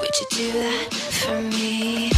Would you do that for me?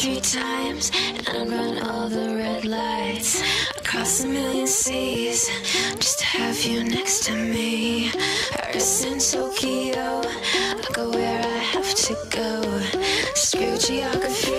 three times and i run all the red lights across a million seas just to have you next to me. Paris and Tokyo, I go where I have to go. Screw geography.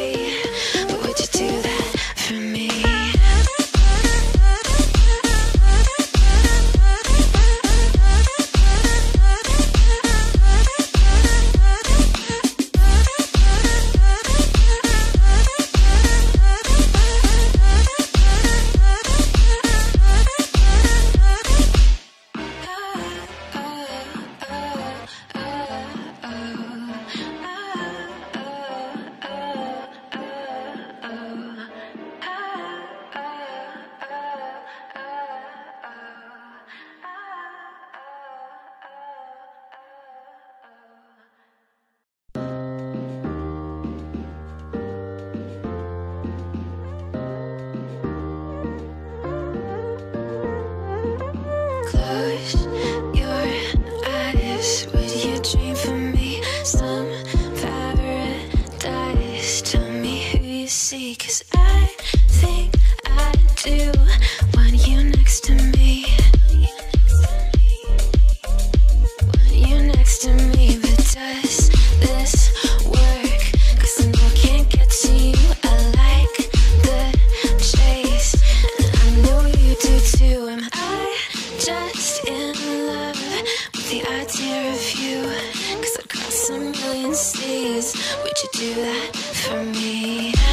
that for me.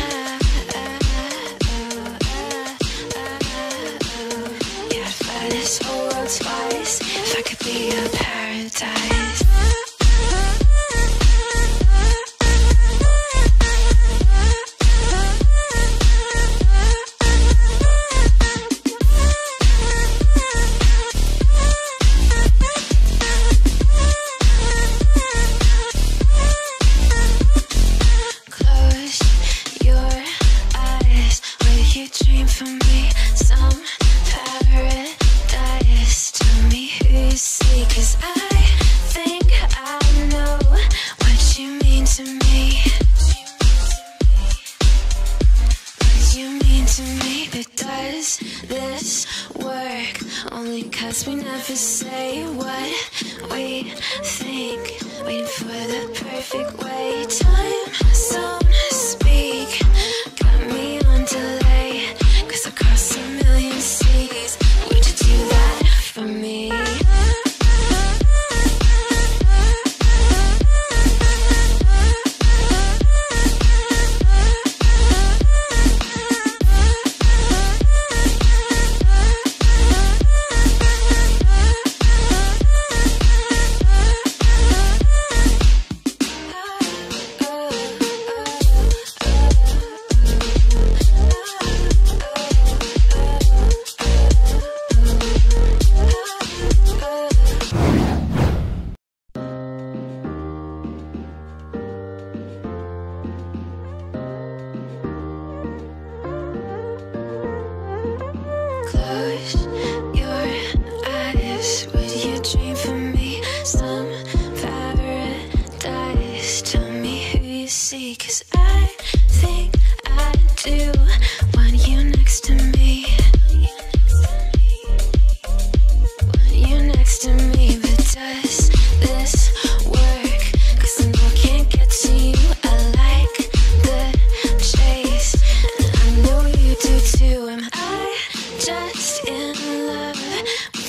never say what we think. Waiting for the perfect way. Time, zone, speed.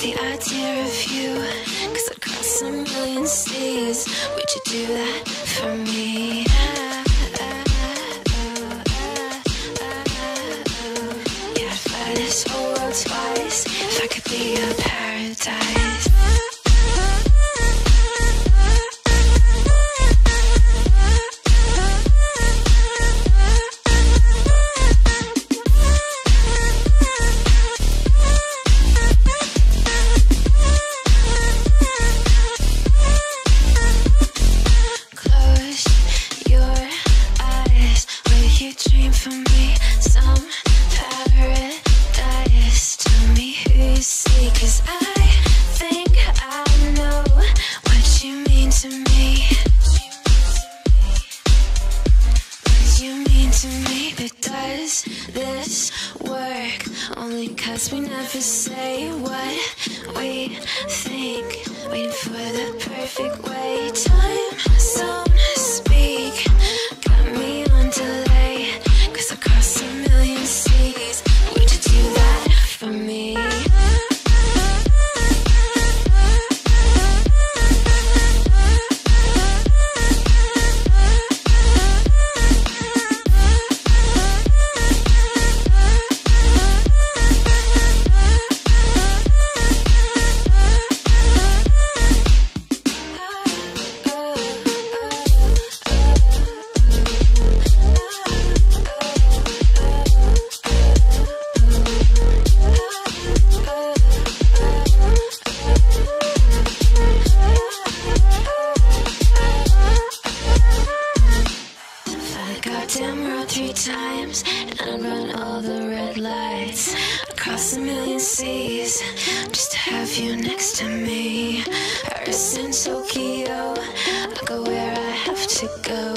the idea of you. Cause I'd cross a million seas. Would you do that for me? you mean to me? But does this work? Only cause we never say what we think. Waiting for the perfect way. Time so have you next to me. Paris and Tokyo, I go where I have to go.